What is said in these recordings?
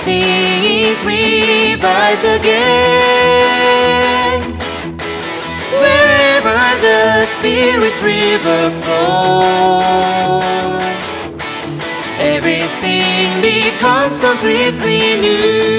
everything is rebirth again. Wherever the Spirit's river flows, everything becomes completely new.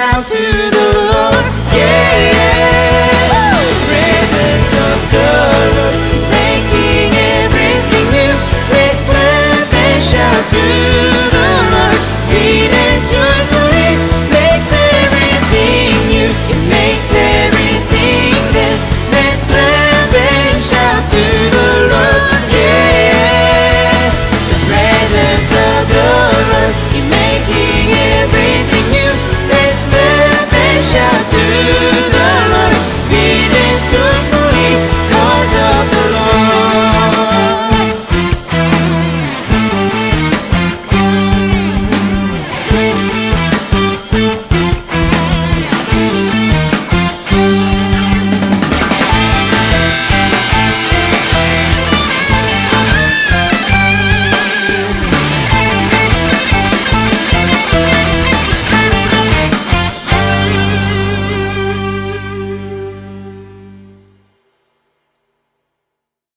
down to